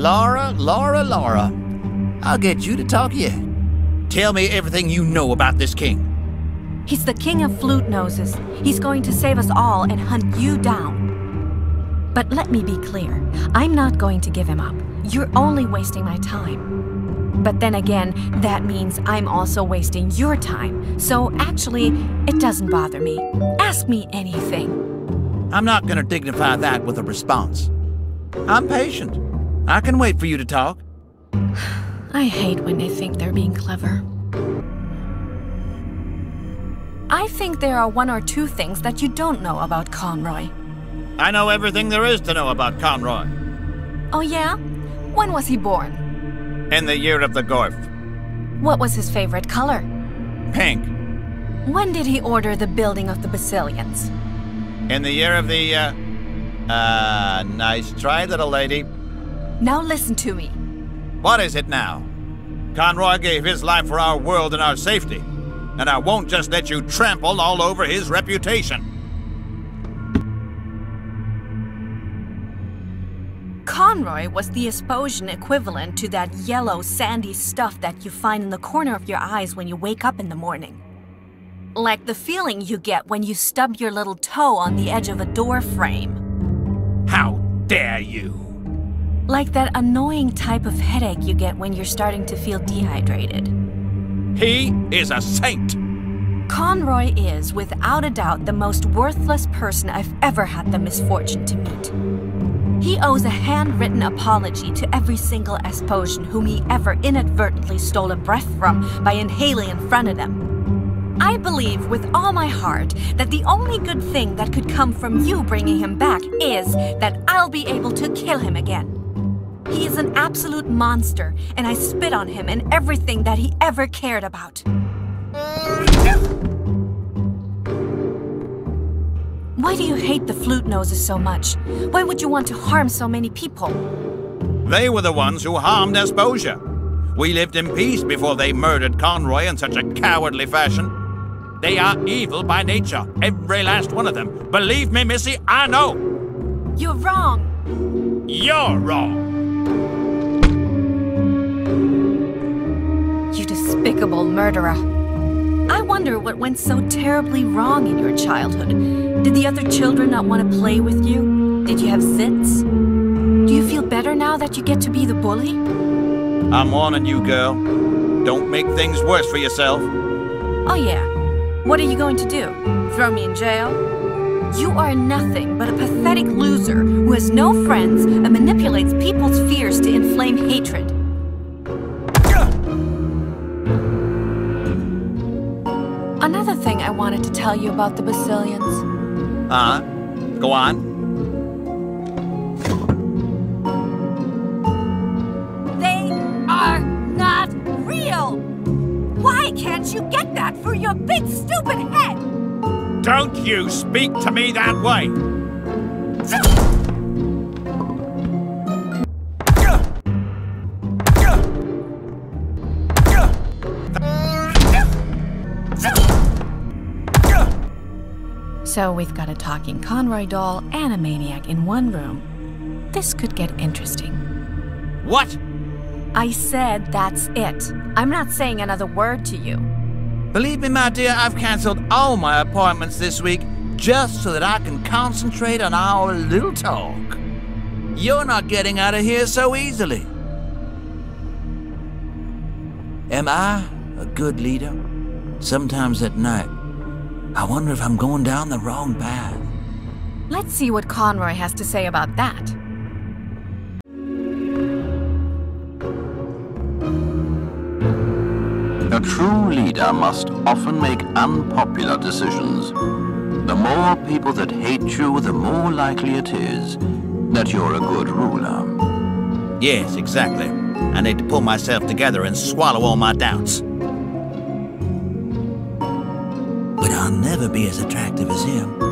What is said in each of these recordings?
Laura, Laura, Laura. I'll get you to talk yet. Tell me everything you know about this king. He's the king of flute noses. He's going to save us all and hunt you down. But let me be clear. I'm not going to give him up. You're only wasting my time. But then again, that means I'm also wasting your time. So actually, it doesn't bother me. Ask me anything. I'm not gonna dignify that with a response. I'm patient. I can wait for you to talk. I hate when they think they're being clever. I think there are one or two things that you don't know about Conroy. I know everything there is to know about Conroy. Oh yeah? When was he born? In the year of the Gorf. What was his favorite color? Pink. When did he order the building of the Basylians? In the year of the, uh... Uh, nice try, little lady. Now listen to me. What is it now? Conroy gave his life for our world and our safety, and I won't just let you trample all over his reputation. Conroy was the Asposian equivalent to that yellow, sandy stuff that you find in the corner of your eyes when you wake up in the morning. Like the feeling you get when you stub your little toe on the edge of a door frame. How dare you! Like that annoying type of headache you get when you're starting to feel dehydrated. He is a saint! Conroy is, without a doubt, the most worthless person I've ever had the misfortune to meet. He owes a handwritten apology to every single Asposian whom he ever inadvertently stole a breath from by inhaling in front of them. I believe with all my heart that the only good thing that could come from you bringing him back is that I'll be able to kill him again. He is an absolute monster, and I spit on him and everything that he ever cared about. Why do you hate the flute noses so much? Why would you want to harm so many people? They were the ones who harmed Asposia. We lived in peace before they murdered Conroy in such a cowardly fashion. They are evil by nature, every last one of them. Believe me, Missy, I know. You're wrong. You're wrong. You despicable murderer. I wonder what went so terribly wrong in your childhood. Did the other children not want to play with you? Did you have zits? Do you feel better now that you get to be the bully? I'm warning you, girl. Don't make things worse for yourself. Oh, yeah. What are you going to do? Throw me in jail? You are nothing but a pathetic loser who has no friends and manipulates people's fears to inflame hatred. Another thing I wanted to tell you about the Basylians. Uh huh. Go on. They are not real! Why can't you get that for your big stupid head? Don't you speak to me that way. So we've got a talking Conroy doll and a maniac in one room. This could get interesting. What? I said that's it. I'm not saying another word to you. Believe me, my dear, I've canceled all my appointments this week just so that I can concentrate on our little talk. You're not getting out of here so easily. Am I a good leader? Sometimes at night, I wonder if I'm going down the wrong path. Let's see what Conroy has to say about that. True leader must often make unpopular decisions. The more people that hate you, the more likely it is that you're a good ruler. Yes, exactly. I need to pull myself together and swallow all my doubts. But I'll never be as attractive as him.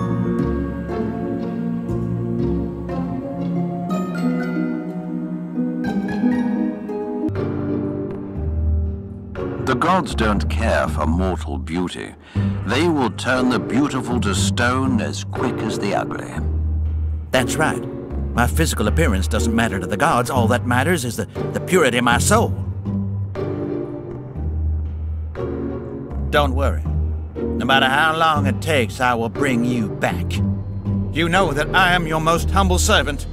Gods don't care for mortal beauty. They will turn the beautiful to stone as quick as the ugly. That's right. My physical appearance doesn't matter to the gods. All that matters is the, the purity of my soul. Don't worry. No matter how long it takes, I will bring you back. You know that I am your most humble servant.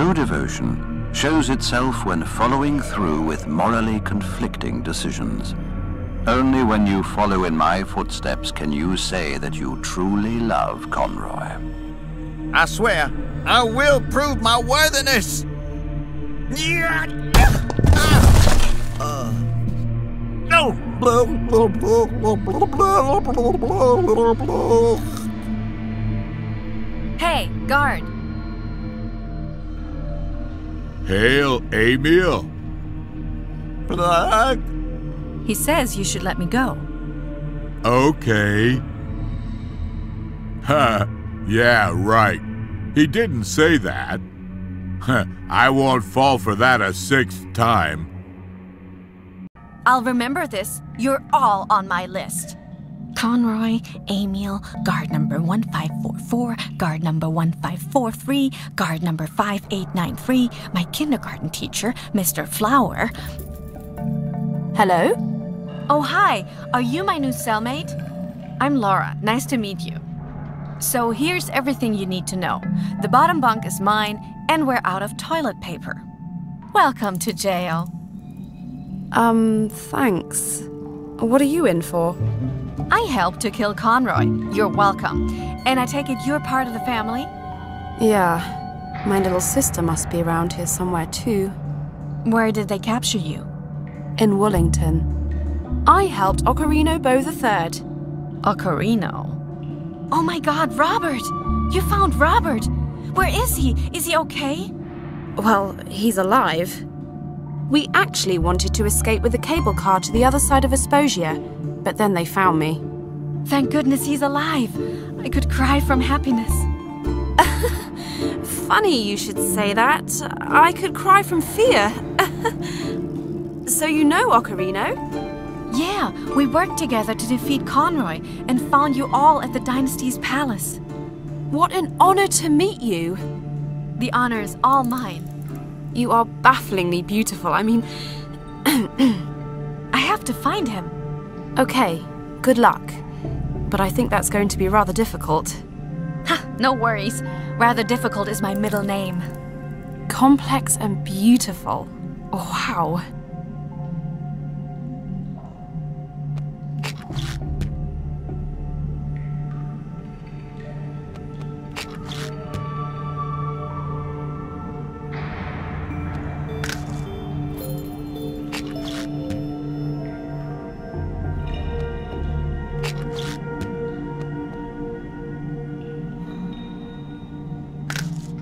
True devotion shows itself when following through with morally conflicting decisions. Only when you follow in my footsteps can you say that you truly love Conroy. I swear, I will prove my worthiness! Uh. No! Hey, guard. Hail, Emil. He says you should let me go. Okay. Huh, yeah, right. He didn't say that. I won't fall for that a sixth time. I'll remember this. You're all on my list. Conroy, Emil, guard number 1544, guard number 1543, guard number 5893, my kindergarten teacher, Mr. Flower. Hello? Oh, hi. Are you my new cellmate? I'm Laura. Nice to meet you. So here's everything you need to know. The bottom bunk is mine, and we're out of toilet paper. Welcome to jail. Um, thanks. What are you in for? I helped to kill Conroy. You're welcome. And I take it you're part of the family? Yeah. My little sister must be around here somewhere too. Where did they capture you? In Wollington. I helped Ocarino Bow III. Ocarino. Oh my god, Robert! You found Robert! Where is he? Is he okay? Well, he's alive. We actually wanted to escape with the cable car to the other side of Asposia, but then they found me. Thank goodness he's alive. I could cry from happiness. Funny you should say that. I could cry from fear. so you know Ocarino? Yeah, we worked together to defeat Conroy and found you all at the Dynasty's palace. What an honor to meet you. The honor is all mine. You are bafflingly beautiful. I mean, I have to find him. Okay, good luck. But I think that's going to be rather difficult. Ha, no worries. Rather difficult is my middle name. Complex and beautiful. Wow.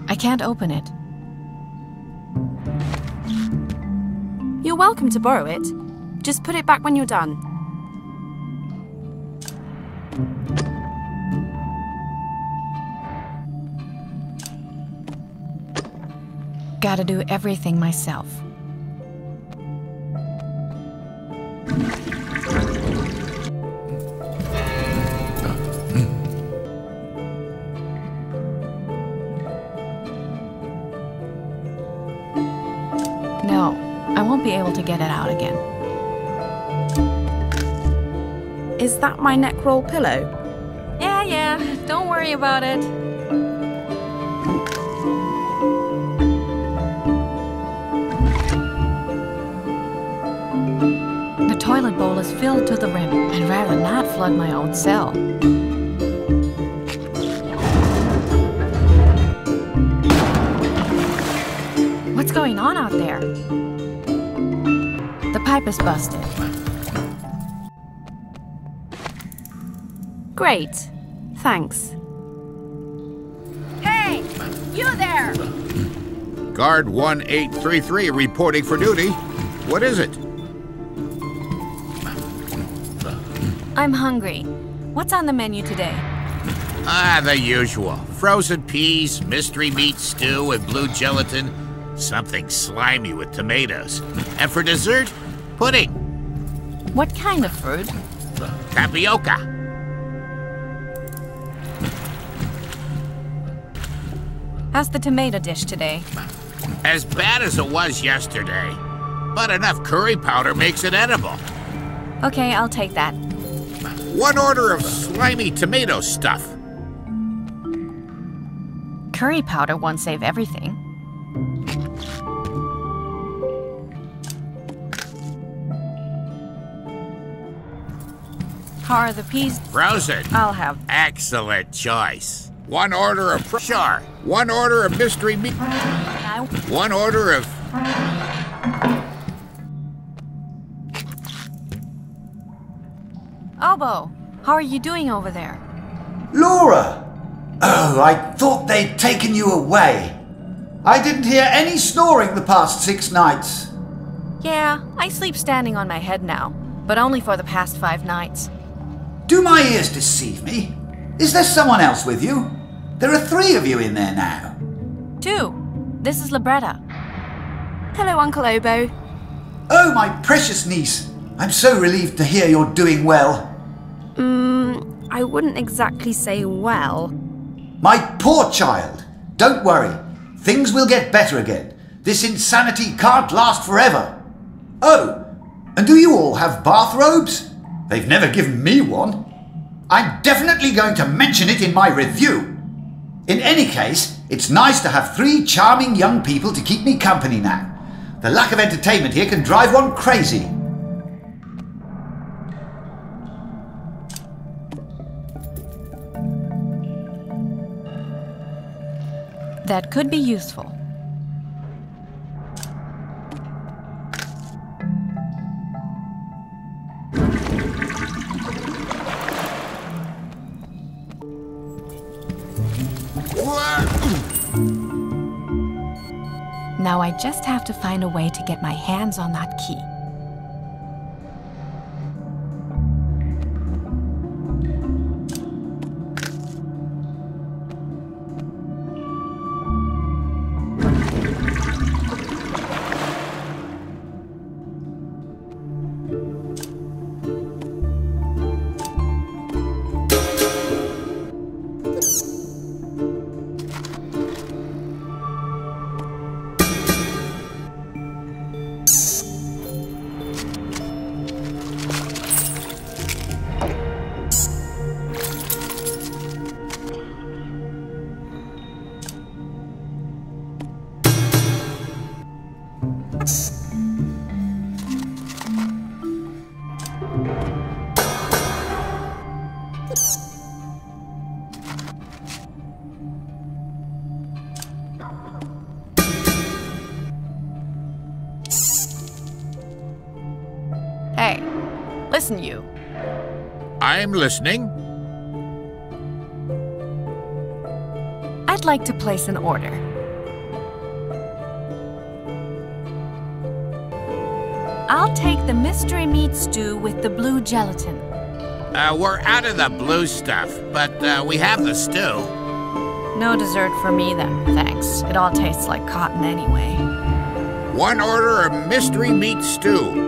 I can't open it. You're welcome to borrow it. Just put it back when you're done. Gotta do everything myself. Able to get it out again. Is that my neck roll pillow? Yeah, yeah, don't worry about it. The toilet bowl is filled to the rim. I'd rather not flood my own cell. What's going on out there? Pipe is busted. Great. Thanks. Hey, you there! Guard 1833 reporting for duty. What is it? I'm hungry. What's on the menu today? Ah, the usual. Frozen peas, mystery meat stew with blue gelatin, something slimy with tomatoes. And for dessert, Pudding. What kind of fruit? Tapioca. How's the tomato dish today? As bad as it was yesterday. But enough curry powder makes it edible. Okay, I'll take that. One order of slimy tomato stuff. Curry powder won't save everything. How are the peas? Frozen. I'll have. Excellent choice. One order of fr- sure. One order of mystery meat. One order of Obo, how are you doing over there? Laura! Oh, I thought they'd taken you away. I didn't hear any snoring the past six nights. Yeah, I sleep standing on my head now, but only for the past five nights. Do my ears deceive me? Is there someone else with you? There are three of you in there now. Two. This is Libretta. Hello, Uncle Obo. Oh, my precious niece. I'm so relieved to hear you're doing well. Mm, I wouldn't exactly say well. My poor child. Don't worry. Things will get better again. This insanity can't last forever. Oh, and do you all have bathrobes? They've never given me one. I'm definitely going to mention it in my review. In any case, it's nice to have three charming young people to keep me company now. The lack of entertainment here can drive one crazy. That could be useful. Now I just have to find a way to get my hands on that key. I'm listening. I'd like to place an order. I'll take the mystery meat stew with the blue gelatin. Uh, we're out of the blue stuff, but uh, we have the stew. No dessert for me then, thanks. It all tastes like cotton anyway. One order of mystery meat stew.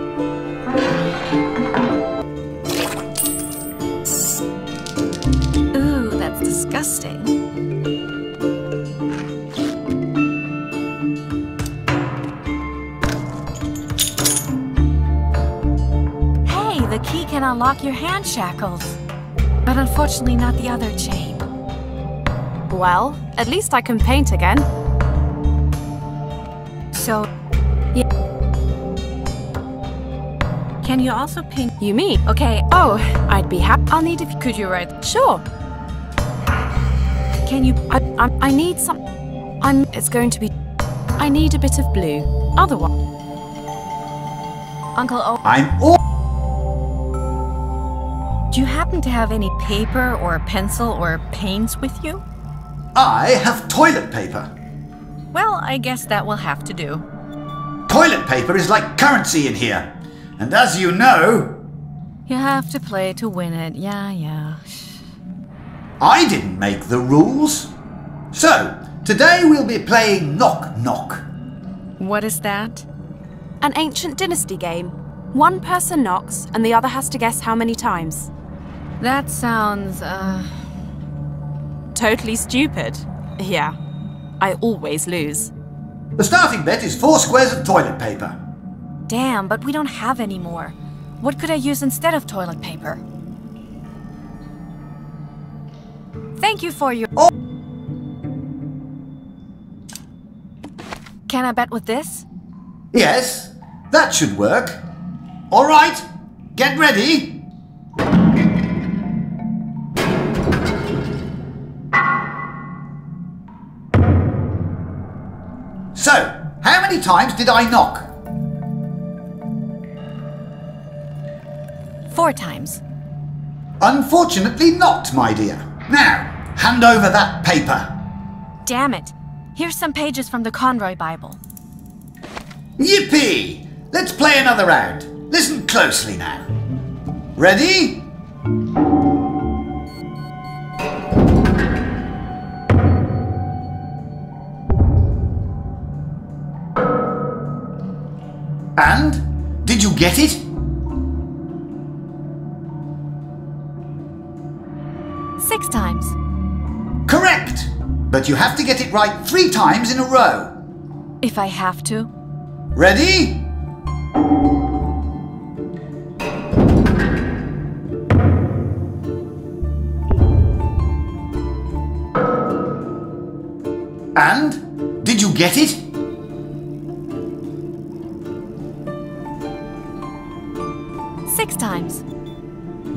Unlock your hand shackles. But unfortunately not the other chain. Well, at least I can paint again. So... Yeah. Can you also paint... You me? Okay, Oh, I'd be happy. I'll need if you could you write... Sure. Can you... I, I, I need some. I'm. It's going to be. I need a bit of blue. Otherwise, Uncle O... I'm all. Do you happen to have any paper or a pencil or paints with you? I have toilet paper. Well, I guess that will have to do. Toilet paper is like currency in here. And as you know, You have to play to win it. Yeah, yeah. I didn't make the rules. So, today we'll be playing Knock Knock. What is that? an ancient dynasty game. One person knocks, and the other has to guess how many times. That sounds, uh. Totally stupid. Yeah. I always lose. The starting bet is four squares of toilet paper. Damn, but we don't have any more. What could I use instead of toilet paper? Thank you for your. Oh. Can I bet with this? Yes, that should work. All right, get ready. Many times did I knock? Four times. Unfortunately not, my dear. Now, hand over that paper. Damn it. Here's some pages from the Conroy Bible. Yippee! Let's play another round. Listen closely now. Ready? And? Did you get it? Six times. Correct! But you have to get it right three times in a row. If I have to. Ready? And? Did you get it? Times.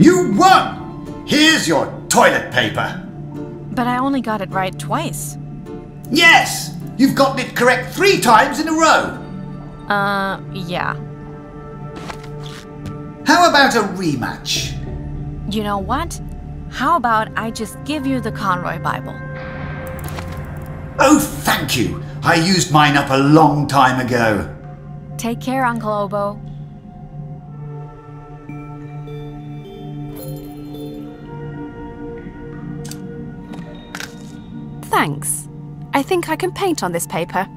You won! Here's your toilet paper. But I only got it right twice. Yes! You've gotten it correct three times in a row. Uh, yeah. How about a rematch? You know what? How about I just give you the Conroy Bible? Oh, thank you. I used mine up a long time ago. Take care, Uncle Obo. Thanks. I think I can paint on this paper.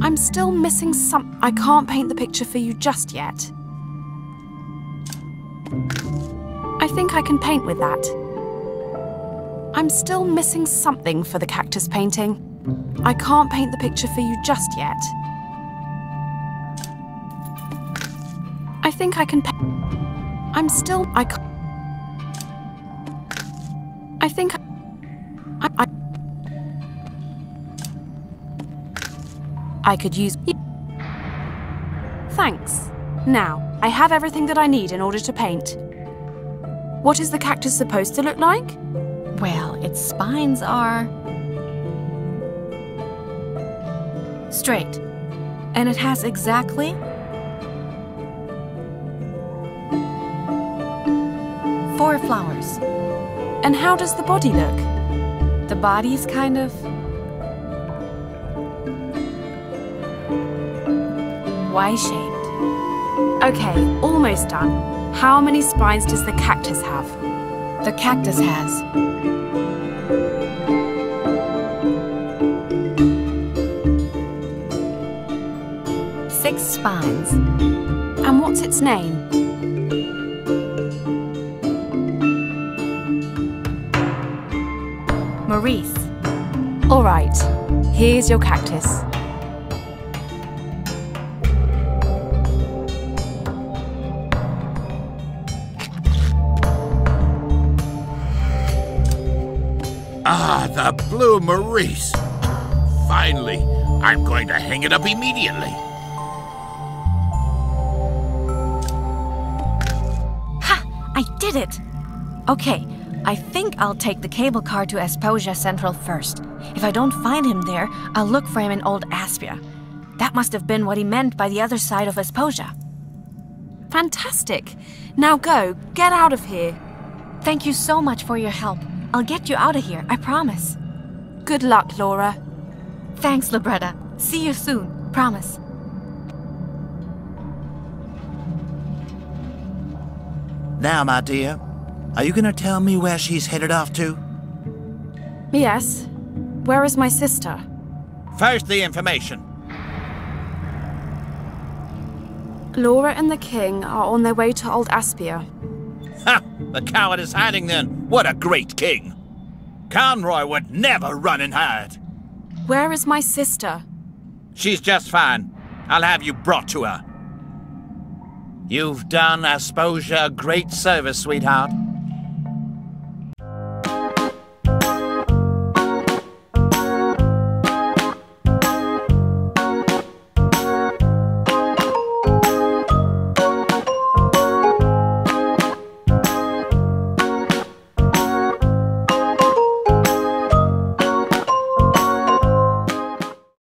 I'm still missing some. I can't paint the picture for you just yet. I think I can paint with that. I'm still missing something for the cactus painting. I can't paint the picture for you just yet. I think I can. I'm still. I. I think. I, I, I could use. Thanks. Now, I have everything that I need in order to paint. What is the cactus supposed to look like? Well, its spines are. straight. And it has exactly. four flowers. And how does the body look? The body's kind of. Y shaped. Okay, almost done. How many spines does the cactus have? The cactus has. Six spines. And what's its name? Maurice. All right, here's your cactus. Ah, the blue Maurice. Finally, I'm going to hang it up immediately. Ha! I did it! Okay, I think I'll take the cable car to Asposia Central first. If I don't find him there, I'll look for him in Old Aspia. That must have been what he meant by the other side of Asposia. Fantastic. Now go, get out of here. Thank you so much for your help. I'll get you out of here, I promise. Good luck, Laura. Thanks, Libretta. See you soon, promise. Now, my dear, are you gonna tell me where she's headed off to? Yes. Where is my sister? First, the information. Laura and the king are on their way to Old Aspia. Ha! The coward is hiding then. What a great king! Conroy would never run and hide. Where is my sister? She's just fine. I'll have you brought to her. You've done Asposia a great service, sweetheart.